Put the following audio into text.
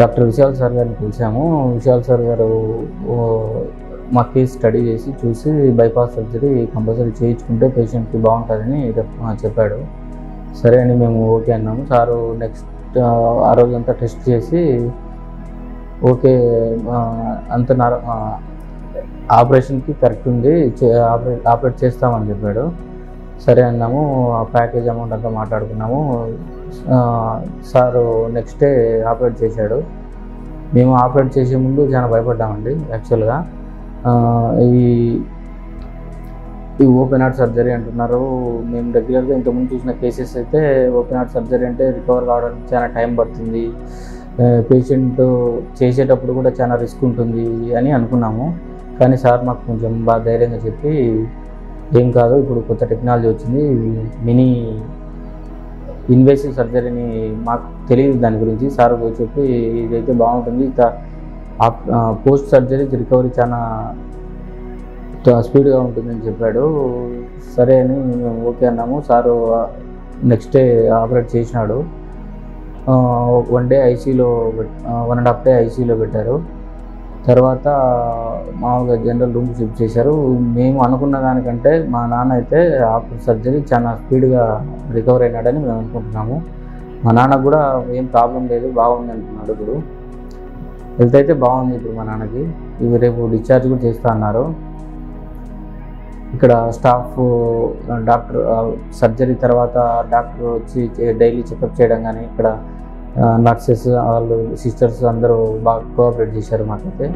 Doctor Vishal sir గారిని పిలిచాము. Vishal sir గారు ఓ, మా కేసు స్టడీ చేసి చూసి బైపాస్ సర్జరీ కంపల్సరీ చేయించుకుంటే పేషెంట్కి బాగుంటుందని చెప్పాడు. సరే అని మేము ఓకే అన్నాము. సారు నెక్స్ట్ ఆ రోజంతా టెస్ట్ చేసి ఓకే అంత నర ఆపరేషన్కి కరెక్ట్ ఉంది చే- ఆపరేట్ ఆపరేట్ చేస్తామని చెప్పాడు. సరే అన్నాము ఆ ప్యాకేజ్ అమౌంట్ అంతా మాట్లాడుకున్నాము. సారు నెక్స్ట్ డే ఆపరేట్ చేశాడు. మేము ఆపరేట్ చేసే ముందు చాలా భయపడ్డామండి యాక్చువల్గా. ఈ ఈ ఓపెన్ హార్ట్ సర్జరీ అంటున్నారు. మేము రెగ్యులర్గా ఇంతకుముందు చూసిన కేసెస్ అయితే ఓపెన్ హార్ట్ సర్జరీ అంటే రికవర్ కావడానికి చాలా టైం పడుతుంది. పేషెంట్ చేసేటప్పుడు కూడా చాలా రిస్క్ ఉంటుంది అని అనుకున్నాము. కానీ సార్ మాకు కొంచెం బాగా ధైర్యంగా చెప్పి ఏం కాదు ఇప్పుడు కొత్త టెక్నాలజీ వచ్చింది. మినీ ఇన్వేసివ్ సర్జరీని మాకు తెలియదు దాని గురించి. సార్ చెప్పి ఇదైతే బాగుంటుంది. పోస్ట్ సర్జరీ రికవరీ చాలా స్పీడ్గా ఉంటుందని చెప్పాడు. సరే అని మేము ఓకే అన్నాము. సారు నెక్స్ట్ డే ఆపరేట్ చేసినాడు. వన్ డే ఐసీలో వన్ అండ్ హాఫ్ డే ఐసీలో పెట్టారు. తర్వాత మామూలుగా జనరల్ రూమ్ షిఫ్ట్ చేశారు. మేము అనుకున్న దానికంటే మా నాన్న అయితే ఆపరేట్ సర్జరీ చాలా స్పీడ్గా రికవర్ అయినాడని మేము అనుకుంటున్నాము. మా నాన్న కూడా ఏం ప్రాబ్లం లేదు బాగుంది అంటున్నాడు ఇప్పుడు. హెల్త్ అయితే బాగుంది ఇప్పుడు మా నాన్నకి. ఇవి రేపు డిశ్చార్జ్ కూడా చేస్తా అన్నారు. ఇక్కడ స్టాఫ్ డాక్టర్ సర్జరీ తర్వాత డాక్టర్ వచ్చి డైలీ చెకప్ చేయడం కానీ ఇక్కడ నర్సెస్ వాళ్ళు సిస్టర్స్ అందరూ బాగా కోఆపరేట్ చేశారు మాకైతే.